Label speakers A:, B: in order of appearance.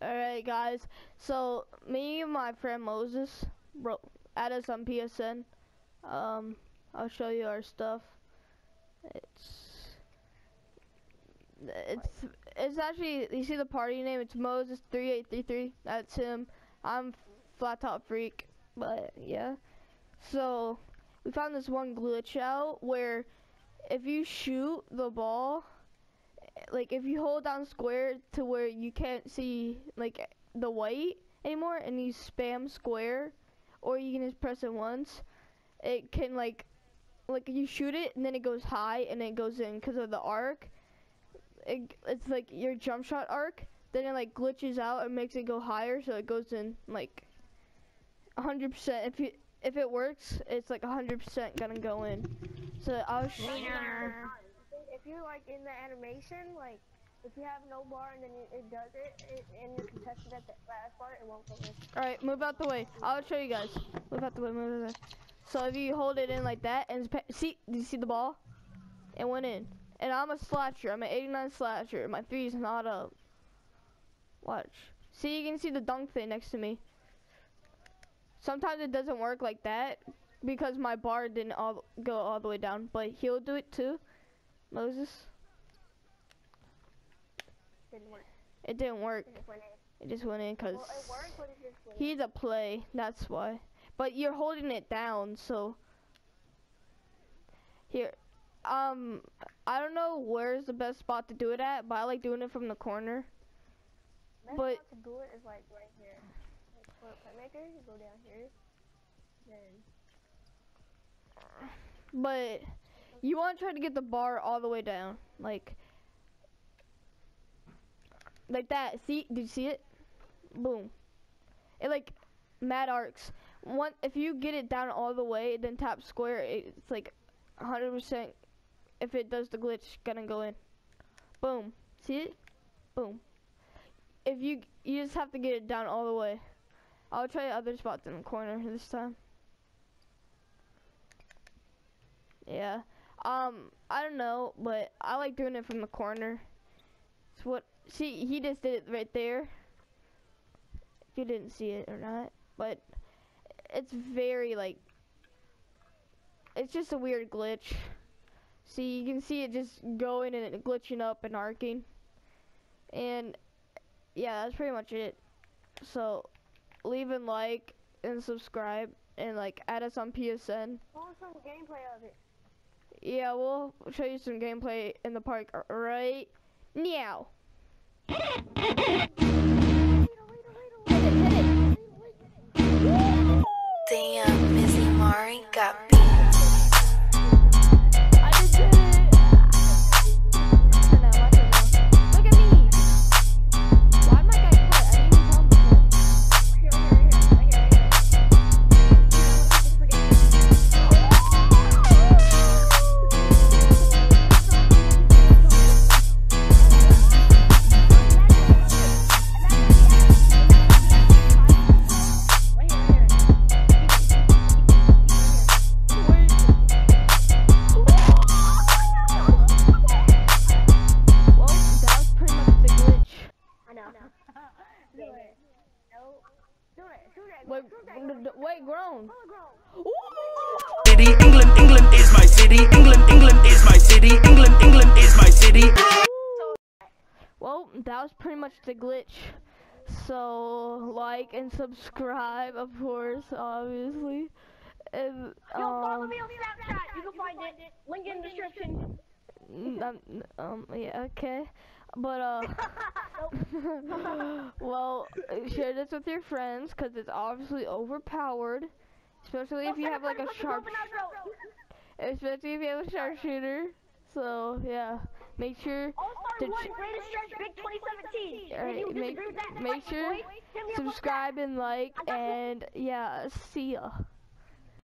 A: Alright guys, so me and my friend Moses wrote add us on PSN. Um, I'll show you our stuff. It's it's it's actually you see the party name. It's Moses three eight three three. That's him. I'm Flat Top Freak, but yeah. So we found this one glitch out where if you shoot the ball like if you hold down square to where you can't see like the white anymore and you spam square or you can just press it once it can like like you shoot it and then it goes high and it goes in because of the arc. It, it's like your jump shot arc. Then it like glitches out and makes it go higher so it goes in like 100% if you if it works it's like 100% gonna go in. So I'll show
B: if you're like in the animation, like if you have no bar and then it, it does it, it, and you're contested at the last part, it won't go in.
A: Alright, move out the way. I'll show you guys. Move out the way, move out the way. So if you hold it in like that, and see, do you see the ball? It went in. And I'm a slasher. I'm an 89 slasher. My three is not up. Watch. See, you can see the dunk thing next to me. Sometimes it doesn't work like that because my bar didn't all go all the way down, but he'll do it too. Moses?
B: Didn't work.
A: It didn't work.
B: It just went in.
A: It just went in because
B: Well, it worked, but it just went in.
A: he's a play. That's why. But you're holding it down, so here. Um, I don't know where's the best spot to do it at, but I like doing it from the corner.
B: Best
A: but-
B: spot to do it is like right here. Like for playmaker, you go down here. Then
A: But you want to try to get the bar all the way down, like like that. See? Did you see it? Boom. It like mad arcs. One, if you get it down all the way, then tap square, it's like 100%. If it does the glitch, gonna go in. Boom. See it? Boom. If you you just have to get it down all the way. I'll try other spots in the corner this time. Yeah. Um, I don't know, but I like doing it from the corner. It's what, see, he just did it right there. If you didn't see it or not, but it's very, like, it's just a weird glitch. See, you can see it just going and it glitching up and arcing. And, yeah, that's pretty much it. So, leave and like and subscribe and, like, add us on PSN.
B: pull some gameplay of it.
A: Yeah, we'll show you some gameplay in the park right now.
C: Damn, Missy Mari got
A: I know.
B: Do it. No. Do it. Do that.
A: Wait,
B: Do that.
A: d- d- wait, grown.
B: Full grown.
A: Ooh.
D: city. England, England is my city. England, England is my city. England, England is my city.
A: Well, that was pretty much the glitch. So, like and subscribe, of course, obviously. And,
B: Yo, follow
A: um,
B: me on Snapchat. You can find it. Link in the description.
A: mm, um, um, yeah, okay. But, uh, well, share this with your friends, because it's obviously overpowered. Especially if you have, like, a sharp, especially if you have a sharpshooter. So, yeah, make sure
B: All-Star
A: Did
B: 1 Greatest Stretch Big 2017.
A: Alright, make-
B: disagree with that,
A: make sure
B: boy, hit me up on
A: subscribe and like,
B: I got you.
A: and, yeah, see ya.